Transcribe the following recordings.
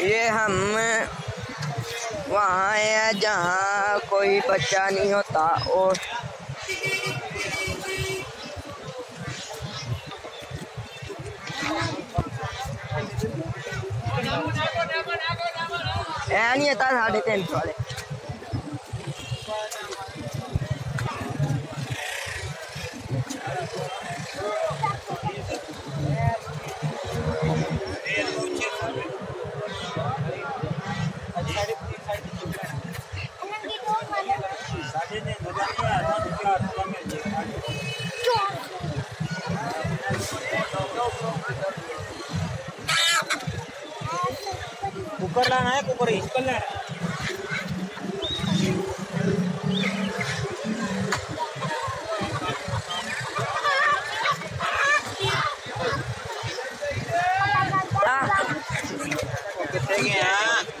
ये हम वहाँ है जहाँ कोई बच्चा नहीं होता और नहीं था साढ़े तीन सौ वाले। कुकर लाना है कुकर ही कुकर लाना कितने के हैं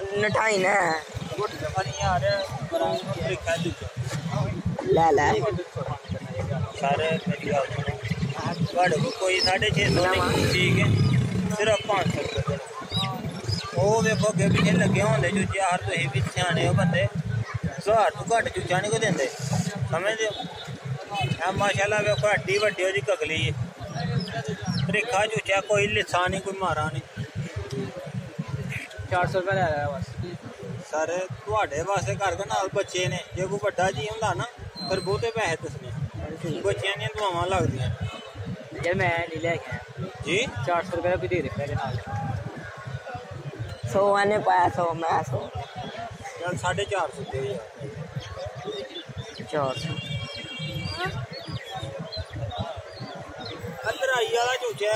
ਹਾਰਦਾ नटाई ना ਗੁੱਟ ਤੇ ਫਰੀ ਯਾਰ ਪਰਾਂ ਨੂੰ ਲਿਖਾ ਦਿੱਤਾ ला ला ਸਾਰੇ ਵਧੀਆ ਤੁਹਾਡੇ ਕੋਲ ਕੋਈ 650 ਨਹੀਂ ਠੀਕ ਹੈ ਸਿਰਫ 500 ਰੁਪਏ ਦੇਣਾ। ਉਹ ਵੇਖੋ ਅੱਗੇ ਪਿੱਛੇ ਲੱਗੇ ਹੁੰਦੇ ਜੋ ਚਾਰ ਤੁਸੀਂ ਵੀ ਸਿਆਣੇ ਹੋ ਬੰਦੇ ਹਜ਼ਾਰ ਤੋਂ ਘੱਟ ਚੂਚਾ ਨਹੀਂ ਕੋ ਦਿੰਦੇ ਸਮਝਦੇ ਹੋ ਆ ਮਾਸ਼ਾਅੱਲਾ ਵੇਖੋ ਹੱਡੀ ਵੱਡੀ ਉਹਦੀ ਕਗਲੀ ਹੈ ਤਰੀਖਾ ਚੂਚਾ ਕੋਈ ਲਿਸਾ ਨਹੀਂ ਕੋਈ ਮਾਰਾ ਨਹੀਂ ਚਾਰ ਸੌ ਰੁਪਏ ਲੈ ਲਿਆ ਬਸ ਸਰ ਤੁਹਾਡੇ ਵਾਸਤੇ ਘਰ ਦਾ ਨਾਲ ਬੱਚੇ ਨੇ ਜੇ ਕੋਈ ਵੱਡਾ ਜੀ ਹੁੰਦਾ ਨਾ ਫਿਰ ਬਹੁਤੇ ਪੈਸੇ ਦੱਸਣੇ ਬੱਚਿਆਂ ਦੀਆਂ ਦੁਆਵਾਂ ਲੱਗਦੀਆਂ ਯਾਰ ਮੈਂ ਨਹੀਂ ਲੈ ਕੇ ਆਇਆ ਜੀ 400 ਰੁਪਏ ਦਾ ਕੋਈ ਦੇ ਦੇ ਮੇਰੇ ਨਾਲ ਸੋ ਆਨੇ ਪਾਇਆ ਸੋ ਮੈਂ ਸੋ ਚਲ 450 ਦੇ ਯਾਰ 400 ਅੰਦਰ ਆਈ ਵਾਲਾ ਝੂਠਿਆ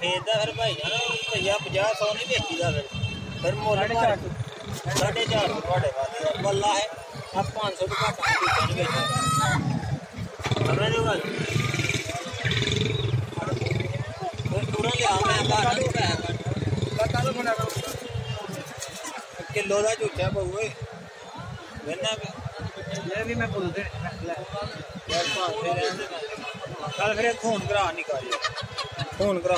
सफ़ेद है फिर भाई भैया पचास सौ नहीं बेची का फिर फिर मुल साढ़े चार सौ थोड़े पास बल्ला है आप पाँच सौ रुपया पाँच बेचा समझ किलो का झूठा पवे कल फिर खून करा निकालियो ಫೋನ್ ಕರ